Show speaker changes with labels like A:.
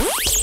A: Bye.